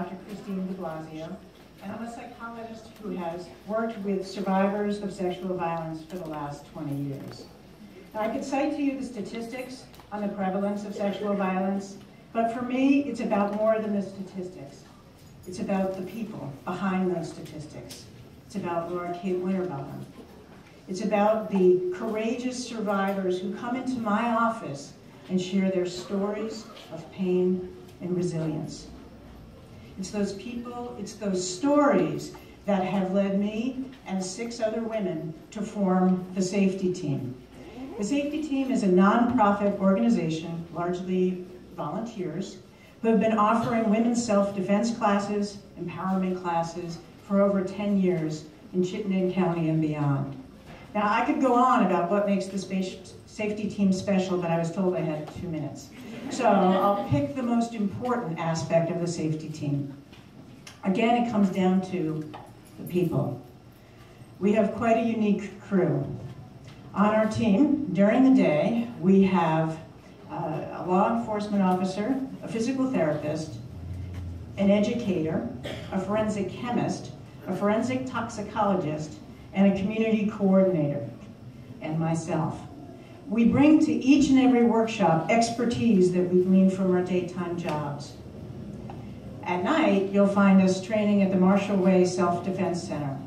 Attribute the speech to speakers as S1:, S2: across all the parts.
S1: Dr. Christine Diblasio, and I'm a psychologist who has worked with survivors of sexual violence for the last 20 years. Now, I could cite to you the statistics on the prevalence of sexual violence, but for me, it's about more than the statistics. It's about the people behind those statistics. It's about Laura Kate Winterbottom. It's about the courageous survivors who come into my office and share their stories of pain and resilience. It's those people, it's those stories that have led me and six other women to form the Safety Team. The Safety Team is a nonprofit organization, largely volunteers, who have been offering women's self-defense classes, empowerment classes for over 10 years in Chittenden County and beyond. Now, I could go on about what makes the safety team special, but I was told I had two minutes. So I'll pick the most important aspect of the safety team. Again, it comes down to the people. We have quite a unique crew. On our team, during the day, we have uh, a law enforcement officer, a physical therapist, an educator, a forensic chemist, a forensic toxicologist, and a community coordinator, and myself. We bring to each and every workshop expertise that we glean from our daytime jobs. At night, you'll find us training at the Martial Way Self-Defense Center.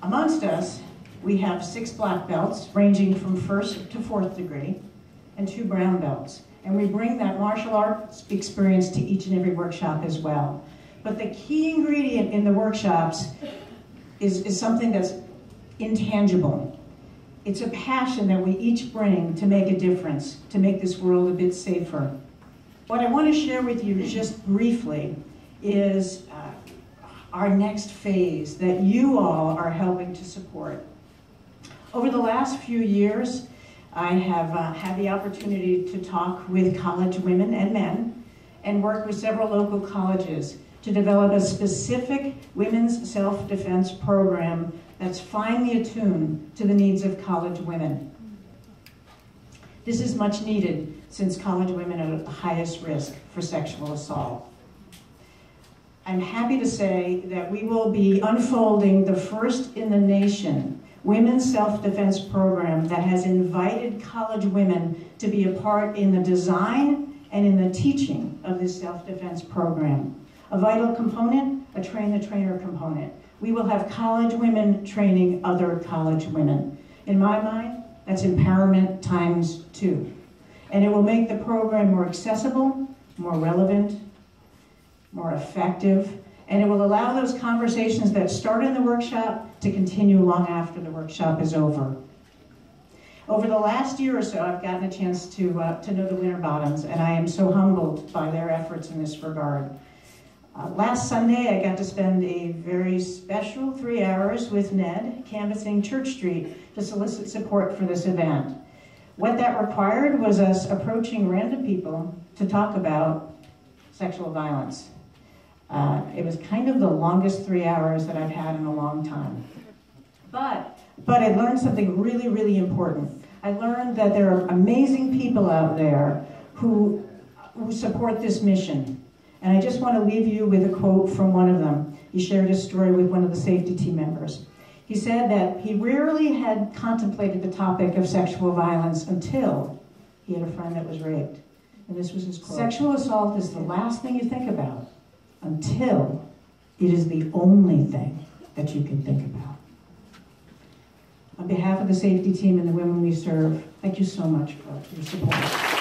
S1: Amongst us, we have six black belts ranging from first to fourth degree and two brown belts. And we bring that martial arts experience to each and every workshop as well. But the key ingredient in the workshops is, is something that's intangible. It's a passion that we each bring to make a difference, to make this world a bit safer. What I want to share with you just briefly is uh, our next phase that you all are helping to support. Over the last few years, I have uh, had the opportunity to talk with college women and men and work with several local colleges to develop a specific women's self-defense program that's finely attuned to the needs of college women. This is much needed since college women are at the highest risk for sexual assault. I'm happy to say that we will be unfolding the first in the nation women's self-defense program that has invited college women to be a part in the design and in the teaching of this self-defense program. A vital component, a train-the-trainer component. We will have college women training other college women. In my mind, that's empowerment times two. And it will make the program more accessible, more relevant, more effective, and it will allow those conversations that start in the workshop to continue long after the workshop is over. Over the last year or so, I've gotten a chance to, uh, to know the Winterbottoms, and I am so humbled by their efforts in this regard. Uh, last Sunday, I got to spend a very special three hours with Ned canvassing Church Street to solicit support for this event. What that required was us approaching random people to talk about sexual violence. Uh, it was kind of the longest three hours that I've had in a long time. But, but I learned something really, really important. I learned that there are amazing people out there who, who support this mission. And I just want to leave you with a quote from one of them. He shared his story with one of the safety team members. He said that he rarely had contemplated the topic of sexual violence until he had a friend that was raped. And this was his quote. Sexual assault is the last thing you think about until it is the only thing that you can think about. On behalf of the safety team and the women we serve, thank you so much for your support.